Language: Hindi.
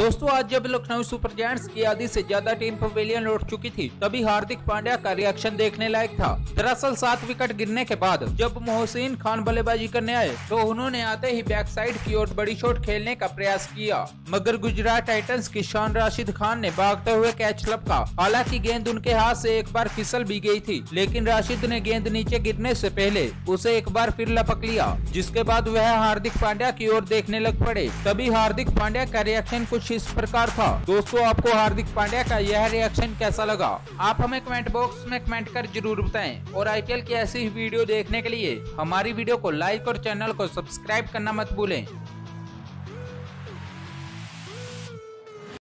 दोस्तों, आज जब लखनऊ सुपर जायंट्स की आधी से ज़्यादा टीम पवेलियन लौट चुकी थी, तभी हार्दिक पांड्या का रिएक्शन देखने लायक था। दरअसल सात विकेट गिरने के बाद, जब मोहसिन खान बल्लेबाजी करने आए तो उन्होंने आते ही बैक साइड की ओर बड़ी शॉट खेलने का प्रयास किया। मगर गुजरात टाइटंस की शान राशिद खान ने भागते हुए कैच लपका। हालाँकि गेंद उनके हाथ से एक बार फिसल भी गई थी, लेकिन राशिद ने गेंद नीचे गिरने से पहले उसे एक बार फिर लपक लिया, जिसके बाद वह हार्दिक पांड्या की ओर देखने लग पड़े। तभी हार्दिक पांड्या का रिएक्शन कुछ इस प्रकार था। दोस्तों, आपको हार्दिक पांड्या का यह रिएक्शन कैसा लगा? आप हमें कमेंट बॉक्स में कमेंट कर ज़रूर बताएँ। और आईपीएल की ऐसी ही वीडियो देखने के लिए हमारी वीडियो को लाइक और चैनल को सब्सक्राइब करना मत भूलें।